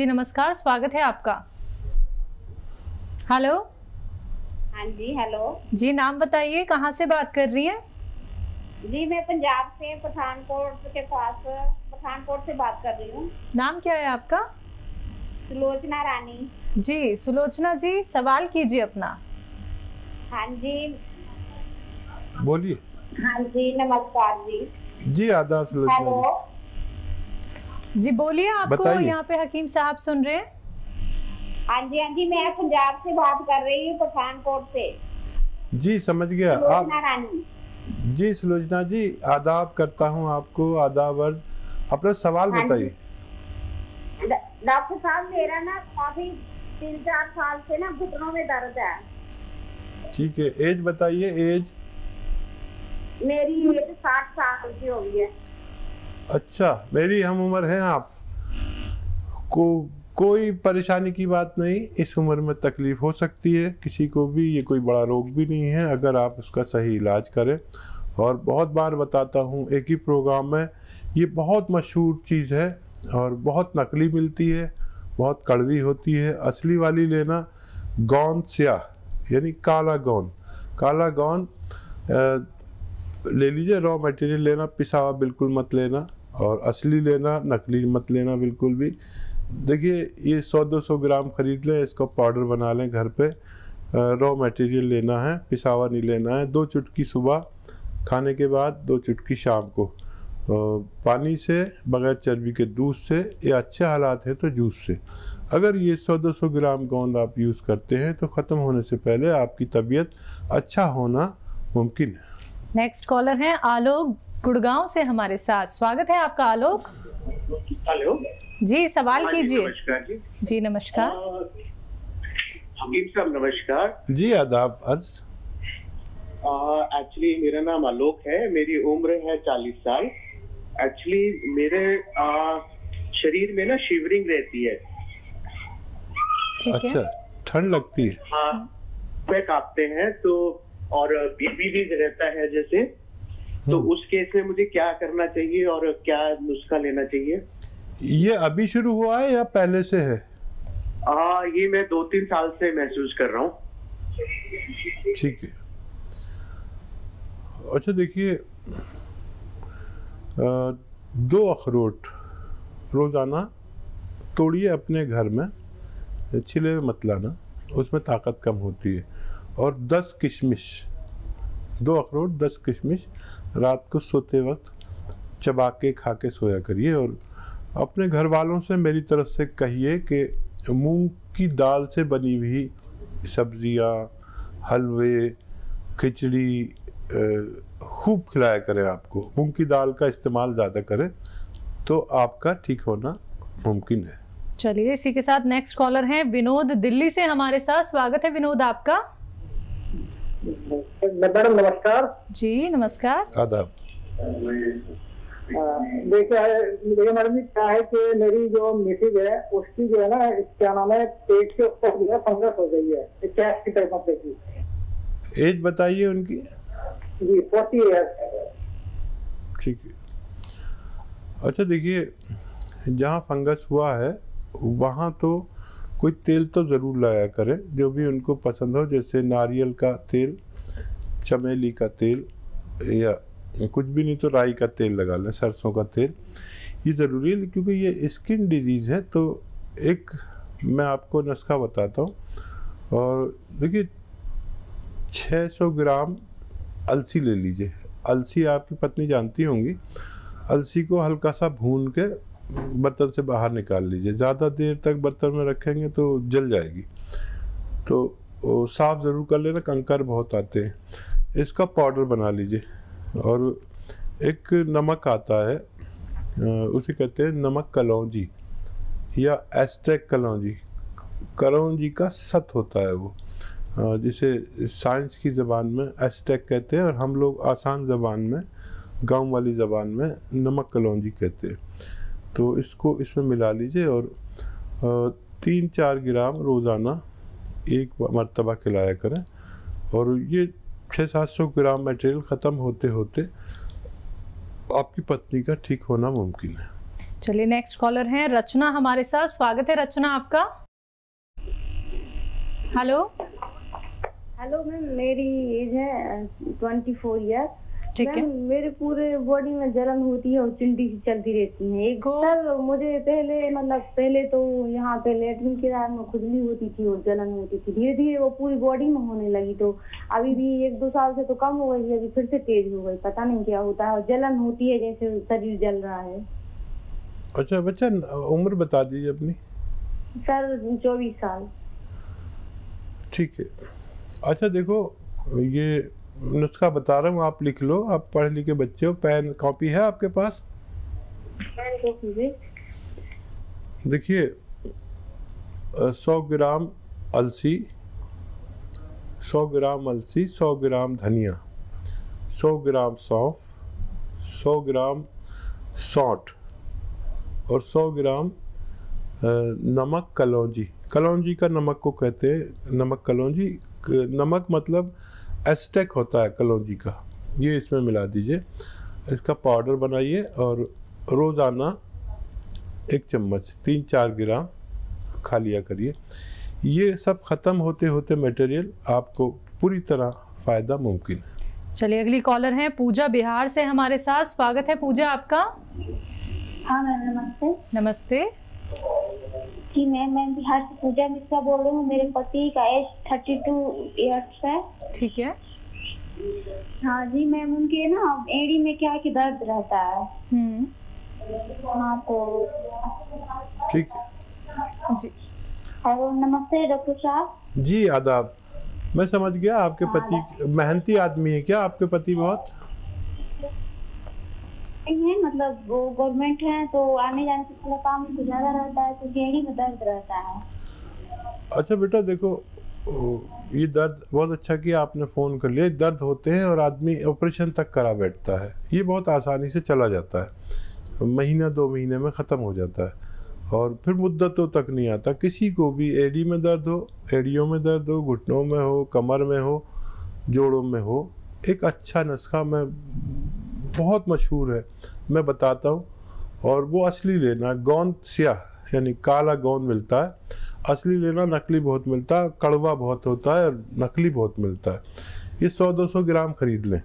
जी नमस्कार स्वागत है आपका। हेलो? हाँ जी हेलो। जी नाम बताइए कहाँ से बात कर रही हैं? जी मैं पंजाब से पठानकोट के पास पठानकोट से बात कर रही हूँ। नाम क्या है आपका? सुलोचना रानी। जी सुलोचना जी सवाल कीजिए अपना। हाँ जी। बोलिए। हाँ जी नमस्कार जी। जी आदाब सुलोचना हेलो। जी बोलिए आपको यहाँ पे हकीम साहब सुन रहे हैं। हाँ जी हाँ जी मैं पंजाब से बात कर रही हूँ पठानकोट से। जी समझ गया। आप जी सुलोचना जी आदाब करता हूँ आपको आदाब अर्ज़। अपना सवाल हाँ बताइए। डॉक्टर साहब मेरा ना काफ़ी तीन चार साल से ना घुटनों में दर्द है। ठीक है एज बताइए एज। मेरी एज साठ साल की हो गई है। अच्छा मेरी हम उम्र है आप। को कोई परेशानी की बात नहीं इस उम्र में तकलीफ़ हो सकती है किसी को भी ये कोई बड़ा रोग भी नहीं है अगर आप उसका सही इलाज करें। और बहुत बार बताता हूँ एक ही प्रोग्राम में ये बहुत मशहूर चीज़ है और बहुत नकली मिलती है बहुत कड़वी होती है। असली वाली लेना गौन स्याह यानी काला गौन। काला अ, ले लीजिए रॉ मटेरियल लेना पिसा हुआ बिल्कुल मत लेना। और असली लेना, नकली मत लेना बिल्कुल भी। देखिए, ये 100-200 ग्राम खरीद लें, इसको पाउडर बना लें घर पे। रॉ मटेरियल लेना है पिसा हुआ नहीं लेना है। दो चुटकी सुबह खाने के बाद, दो चुटकी शाम को। पानी से बगैर चर्बी के दूध से, या अच्छे हालात हैं तो जूस से। अगर ये 100-200 ग्राम गोंद आप यूज़ करते हैं तो ख़त्म होने से पहले आपकी तबीयत अच्छा होना मुमकिन है। नेक्स्ट कॉलर हैं, आलोक गुड़गांव से हमारे साथ स्वागत है आपका आलोक। हेलो। जी सवाल हाँ कीजिए। जी। जी नमस्कार। हकीम साहब नमस्कार। जी आदाब अर्ज़। एक्चुअली मेरा नाम आलोक है मेरी उम्र है चालीस साल। एक्चुअली मेरे आ, शरीर में ना शिवरिंग रहती है। अच्छा ठंड लगती है। हाँ कांपते हैं तो और बीपी भी रहता है जैसे। तो हम्म। उस केस में मुझे क्या करना चाहिए और क्या नुस्खा लेना चाहिए? ये अभी शुरू हुआ है या पहले से है? आ, ये मैं दो तीन साल से महसूस कर रहा हूँ। ठीक है। अच्छा देखिए दो अखरोट रोज़ाना तोड़िए अपने घर में छिले मत लाना उसमें ताकत कम होती है। और दस किशमिश दो अखरोट, दस किशमिश, रात को सोते वक्त चबा के खा के सोया करिए और अपने घर वालों से मेरी तरफ़ से कहिए कि मूंग की दाल से बनी हुई सब्ज़ियाँ, हलवे, खिचड़ी खूब खिलाया करें आपको। मूंग की दाल का इस्तेमाल ज़्यादा करें तो आपका ठीक होना मुमकिन है। चलिए, इसी के साथ नेक्स्ट कॉलर हैं विनोद, दिल्ली से हमारे साथ। स्वागत है विनोद आपका। मैडम नमस्कार। जी नमस्कार। आदाब। देखिए देखिए मैडम जी क्या है कि मेरी जो मिसेज है उसकी जो है ना क्या नाम है पेट के ऊपर जो है फंगस हो गई है कैश की ऑफ़ की एज बताइए उनकी। जी फोर्टी ईयर्स ठीक है। अच्छा देखिए जहाँ फंगस हुआ है वहाँ तो कोई तेल तो ज़रूर लाया करें, जो भी उनको पसंद हो, जैसे नारियल का तेल, चमेली का तेल, या कुछ भी नहीं तो राई का तेल लगा लें, सरसों का तेल। ये ज़रूरी है, क्योंकि ये स्किन डिज़ीज़ है तो एक मैं आपको नुस्खा बताता हूँ। और देखिए 600 ग्राम अलसी ले लीजिए। अलसी आपकी पत्नी जानती होंगी। अलसी को हल्का सा भून के बर्तन से बाहर निकाल लीजिए। ज़्यादा देर तक बर्तन में रखेंगे तो जल जाएगी। तो साफ़ ज़रूर कर लेना, कंकर बहुत आते हैं। इसका पाउडर बना लीजिए। और एक नमक आता है उसे कहते हैं नमक कलौजी या एस्टेक कलौजी। कलौंजी का सत होता है वो जिसे साइंस की ज़बान में एस्टेक कहते हैं और हम लोग आसान ज़बान में, गाँव वाली ज़बान में नमक कलौजी कहते हैं। तो इसको इसमें मिला लीजिए और तीन चार ग्राम रोज़ाना एक मरतबा खिलाया करें। और ये छः सात सौ ग्राम मटेरियल ख़त्म होते होते आपकी पत्नी का ठीक होना मुमकिन है। चलिए नेक्स्ट कॉलर हैं। रचना हमारे साथ। स्वागत है रचना आपका। हेलो हेलो मैम मेरी एज है ट्वेंटी फोर ईयर ठीक है। मेरे पूरे बॉडी में जलन होती है और चिंटी सी चलती रहती है। एक सर मुझे पहले मतलब पहले तो यहाँ पे लेटरिन के रात में खुजली होती थी और जलन होती थी। धीरे धीरे वो पूरी बॉडी में होने लगी तो अभी भी एक दो साल से तो कम हो गई अभी फिर से तेज हो गई। पता नहीं क्या होता है और जलन होती है जैसे शरीर जल रहा है। अच्छा बच्चा उम्र बता दीजिए अपनी। सर चौबीस साल। ठीक है। अच्छा देखो ये नुस्खा बता रहा हूँ आप लिख लो आप पढ़े लिखे बच्चे हो पेन कॉपी है आपके पास? देखिए सौ ग्राम अलसी सौ ग्राम अलसी सौ ग्राम धनिया सौ ग्राम सौंफ सौ ग्राम सौंठ और सौ ग्राम नमक कलौजी। कलौजी का नमक को कहते हैं नमक कलौजी। नमक मतलब एस्टेक होता है कलौंजी का। ये इसमें मिला दीजिए। इसका पाउडर बनाइए और रोज़ाना एक चम्मच तीन चार ग्राम खा लिया करिए। ये सब ख़त्म होते होते मटेरियल आपको पूरी तरह फ़ायदा मुमकिन है। चलिए अगली कॉलर हैं। पूजा बिहार से हमारे साथ। स्वागत है पूजा आपका। हाँ मैम नमस्ते। नमस्ते। जी मैम मैं बिहार से पूजा मिश्रा बोल रही हूँ मेरे पति का एज थर्टी टू ईयर्स है। ठीक है। हाँ जी मैम उनके ना एड़ी में क्या है कि दर्द रहता है। हम्म। हाँ तो ठीक। है जी। और नमस्ते डॉक्टर साहब। जी आदाब। मैं समझ गया आपके पति मेहनती आदमी है क्या? आपके पति बहुत? नहीं है मतलब वो गवर्नमेंट है तो आने जाने से थोड़ा काम ज़्यादा रहता है तो एड़ी में दर्द रहता है। अच्छा बेटा, देखो, ये दर्द बहुत अच्छा किया आपने फ़ोन कर लिया। दर्द होते हैं और आदमी ऑपरेशन तक करा बैठता है। ये बहुत आसानी से चला जाता है। महीना, दो महीने में ख़त्म हो जाता है। और फिर मुद्दतों तक नहीं आता। किसी को भी एडी में दर्द हो एड़ियों में दर्द हो, घुटनों में हो, कमर में हो, जोड़ों में हो, एक अच्छा नुस्खा मैं बहुत मशहूर है, मैं बताता हूँ। और वो असली लेना गोंद स्याह, यानी काला गोंद मिलता है। असली लेना नकली बहुत मिलता है, कड़वा बहुत होता है और नकली बहुत मिलता है। ये सौ दो सौ ग्राम खरीद लें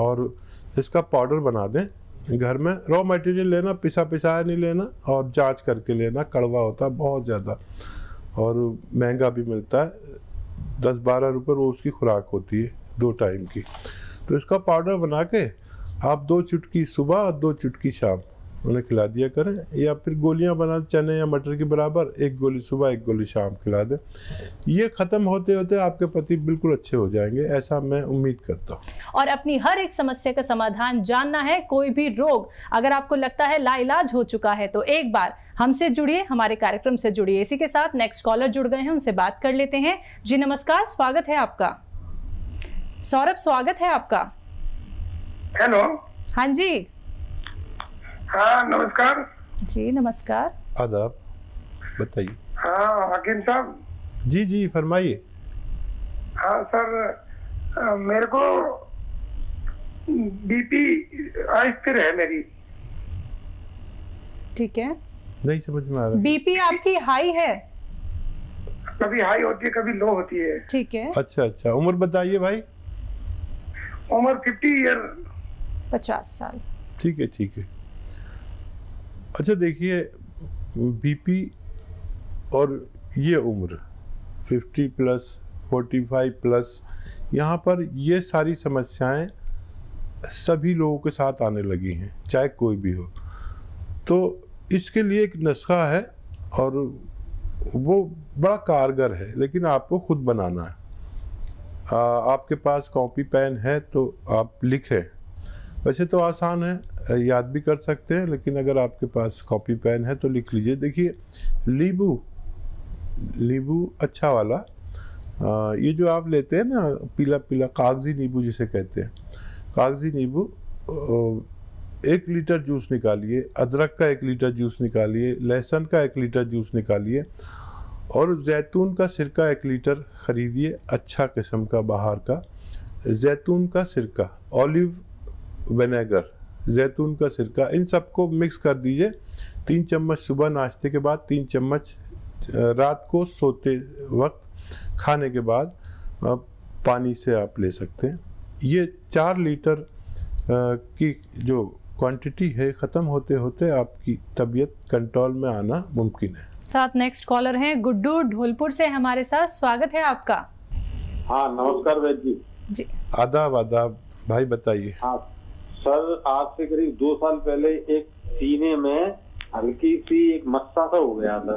और इसका पाउडर बना दें घर में। रॉ मटेरियल लेना, पिसा पिसाया नहीं लेना और जाँच करके लेना, कड़वा होता है बहुत ज़्यादा। और महँगा भी मिलता है, दस बारह रुपये रोज़ की खुराक होती है, दो टाइम की। तो इसका पाउडर बना के आप दो चुटकी सुबह और दो चुटकी शाम। उन्हें खिला दिया करें, या फिर गोलियाँ बना, चने या मटर के बराबर, एक गोली सुबह, एक गोली शाम खिला दें। ये ख़त्म होते होते आपके पति बिल्कुल अच्छे हो जाएँगे, ऐसा मैं उम्मीद करता हूँ। और अपनी हर एक समस्या का समाधान जानना है, कोई भी रोग अगर आपको लगता है लाइलाज हो चुका है तो एक बार हमसे जुड़िए, हमारे कार्यक्रम से जुड़िए। इसी के साथ नेक्स्ट कॉलर जुड़ गए हैं, उनसे बात कर लेते हैं। जी नमस्कार, स्वागत है आपका। सौरभ, स्वागत है आपका। हेलो हाँ जी। हाँ नमस्कार। जी नमस्कार। आदाब बताइए। हाँ हकीम साहब। जी जी फरमाइए। हाँ सर मेरे को बीपी अस्थिर है मेरी। ठीक है। नहीं समझ में आ रहा। बीपी आपकी हाई है? कभी हाई होती है कभी लो होती है। ठीक है। अच्छा अच्छा उम्र बताइए भाई। उम्र फिफ्टी ईयर। पचास साल। ठीक है ठीक है। अच्छा देखिए बीपी और ये उम्र 50 प्लस 45 प्लस यहाँ पर ये सारी समस्याएँ सभी लोगों के साथ आने लगी हैं चाहे कोई भी हो। तो इसके लिए एक नुस्खा है और वो बड़ा कारगर है लेकिन आपको खुद बनाना है। आ, आपके पास कॉपी पेन है तो आप लिखें। वैसे तो आसान है याद भी कर सकते हैं लेकिन अगर आपके पास कॉपी पेन है तो लिख लीजिए। देखिए नींबू नींबू अच्छा वाला आ, ये जो आप लेते हैं ना पीला पीला कागज़ी नींबू जिसे कहते हैं कागज़ी नींबू एक लीटर जूस निकालिए अदरक का एक लीटर जूस निकालिए लहसुन का एक लीटर जूस निकालिए और जैतून का सिरका एक लीटर ख़रीदिए अच्छा किस्म का बाहर का। जैतून का सिरका ऑलिव विनेगर जैतून का सिरका इन सबको मिक्स कर दीजिए। तीन चम्मच सुबह नाश्ते के बाद तीन चम्मच रात को सोते वक्त खाने के बाद पानी से आप ले सकते हैं। ये चार लीटर की जो क्वांटिटी है ख़त्म होते होते आपकी तबीयत कंट्रोल में आना मुमकिन है। साथ नेक्स्ट कॉलर हैं गुड्डू ढोलपुर से हमारे साथ स्वागत है आपका। हाँ नमस्कार वैद जी। जी। आदाब आदाब भाई बताइए। हाँ सर आज से करीब दो साल पहले एक सीने में हल्की सी एक मस्सा सा हो गया था।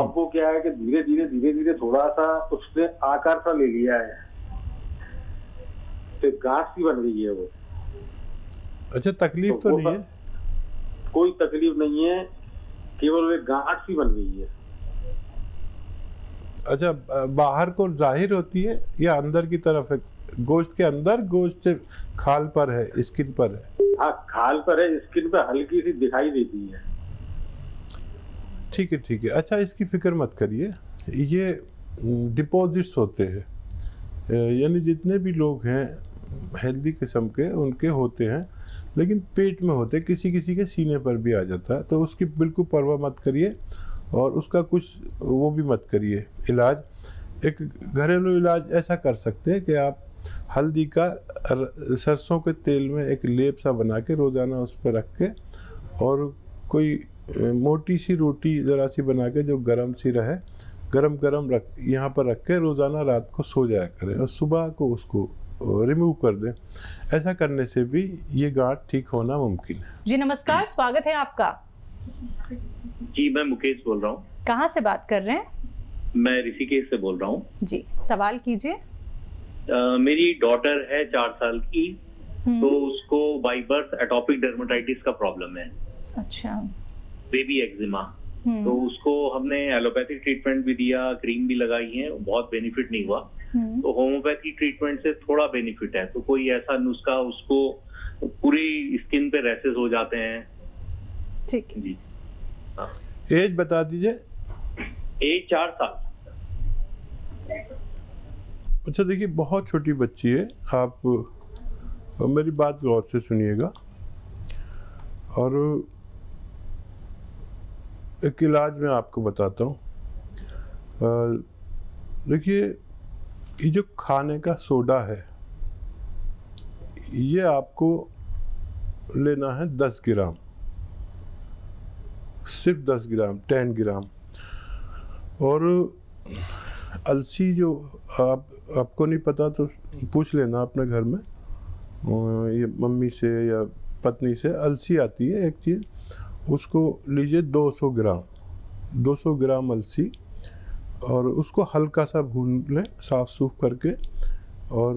अब वो क्या है कि धीरे धीरे धीरे धीरे थोड़ा सा उसने आकार सा ले लिया है। तो गांठ सी बन गई है वो। अच्छा तकलीफ़ तो तो नहीं है? कोई तकलीफ़ नहीं है केवल वो गांठ सी बन गई है। अच्छा बाहर को ज़ाहिर होती है या अंदर की तरफ़ है गोश्त के अंदर गोश्त से खाल पर है स्किन पर है। हाँ खाल पर है स्किन पे हल्की सी दिखाई देती है। ठीक है ठीक है। अच्छा इसकी फ़िक्र मत करिए। ये डिपॉजिट्स होते हैं। यानी जितने भी लोग हैं हेल्दी किस्म के उनके होते हैं लेकिन पेट में होते हैं किसी किसी के सीने पर भी आ जाता है। तो उसकी बिल्कुल परवाह मत करिए और उसका कुछ वो भी मत करिए। इलाज एक घरेलू इलाज ऐसा कर सकते हैं कि आप हल्दी का सरसों के तेल में एक लेप सा बना के रोज़ाना उस पर रख के और कोई मोटी सी रोटी ज़रा सी बना के जो गरम सी रहे गरम गरम रख यहाँ पर रख के रोज़ाना रात को सो जाया करें और सुबह को उसको रिमूव कर दें। ऐसा करने से भी ये गांठ ठीक होना मुमकिन है। जी नमस्कार स्वागत है आपका। जी मैं मुकेश बोल रहा हूँ। कहाँ से बात कर रहे हैं? मैं ऋषिकेश से बोल रहा हूँ। जी सवाल कीजिए। मेरी डॉटर है चार साल की हम्म, तो उसको बाई बर्थ एटॉपिक डर्मेटाइटिस का प्रॉब्लम है। अच्छा। बेबी एक्जिमा हम्म, तो उसको हमने एलोपैथिक ट्रीटमेंट भी दिया क्रीम भी लगाई है बहुत बेनिफिट नहीं हुआ। हम्म, तो होम्योपैथी ट्रीटमेंट से थोड़ा बेनिफिट है तो कोई ऐसा नुस्खा उसको पूरी स्किन पे रैसेस हो जाते हैं। ठीक जी। एज बता दीजिए। एज चार साल। अच्छा देखिए, बहुत छोटी बच्ची है। आप मेरी बात गौर से सुनिएगा। और एक इलाज मैं आपको बताता हूँ। देखिए, ये जो खाने का सोडा है, ये आपको लेना है दस ग्राम। सिर्फ़ दस ग्राम, टेन ग्राम। और अलसी जो आप, आपको नहीं पता तो पूछ लेना अपने घर में। ये मम्मी से या पत्नी से अलसी आती है एक चीज़। उसको लीजिए 200 ग्राम 200 ग्राम अलसी और उसको हल्का सा भून लें, साफ़ सूफ करके और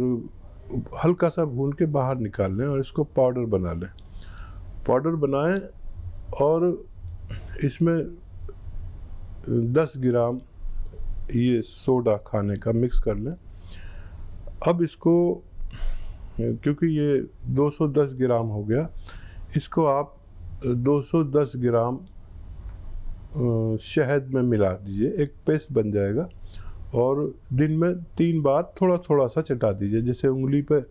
हल्का सा भून के बाहर निकाल लें और इसको पाउडर बना लें। पाउडर बनाएँ और इसमें 10 ग्राम ये सोडा खाने का मिक्स कर लें। अब इसको, क्योंकि ये 210 ग्राम हो गया, इसको आप 210 ग्राम शहद में मिला दीजिए, एक पेस्ट बन जाएगा। और दिन में तीन बार थोड़ा थोड़ा सा चटा दीजिए, जैसे उंगली पे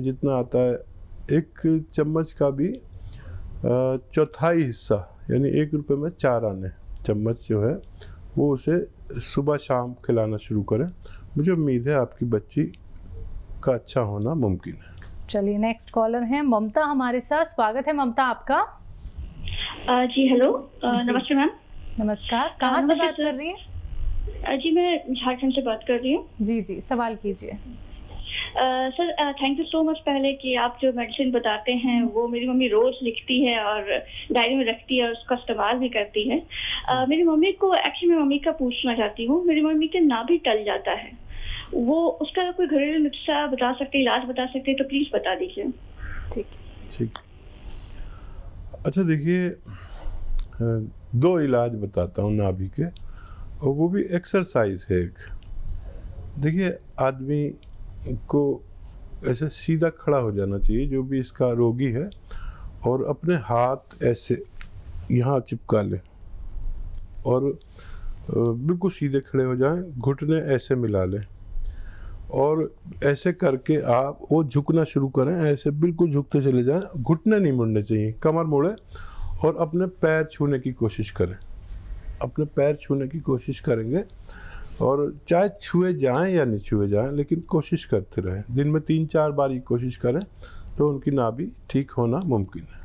जितना आता है, एक चम्मच का भी चौथाई हिस्सा, यानी एक रुपए में चार आने, चम्मच जो है वो उसे सुबह शाम खिलाना शुरू करें। मुझे उम्मीद है आपकी बच्ची का अच्छा होना मुमकिन है। चलिए नेक्स्ट कॉलर है। ममता हमारे साथ। स्वागत है ममता आपका। आ, जी हेलो नमस्ते मैम नमस्कार। कहाँ से बात कर रही है? जी मैं झारखंड से बात कर रही हूँ। जी जी सवाल कीजिए। Sir thank you so much पहले कि आप जो मेडिसिन बताते हैं वो मेरी मम्मी रोज लिखती है और डायरी में रखती है और उसका इस्तेमाल भी करती है। अ, मेरी मम्मी को एक्चुअली मैं मम्मी का पूछना चाहती हूँ मेरी मम्मी के नाभि टल जाता है। वो उसका कोई घरेलू नुस्खा बता सकते इलाज बता सकते तो प्लीज़ बता दीजिए। ठीक। ठीक। अच्छा देखिए दो इलाज बताता हूँ नाभि के और वो भी एक्सरसाइज है एक। देखिए आदमी को ऐसे सीधा खड़ा हो जाना चाहिए, जो भी इसका रोगी है, और अपने हाथ ऐसे यहाँ चिपका लें। और बिल्कुल सीधे खड़े हो जाएँ, घुटने ऐसे मिला लें। और ऐसे करके आप वो झुकना शुरू करें, ऐसे बिल्कुल झुकते चले जाएँ, घुटने नहीं मुड़ने चाहिए, कमर मोड़े और अपने पैर छूने की कोशिश करें। अपने पैर छूने की कोशिश करेंगे और चाहे छुए जाएँ या नहीं छुए जाएँ, लेकिन कोशिश करते रहें। दिन में तीन चार बार ये कोशिश करें तो उनकी नाभि ठीक होना मुमकिन है।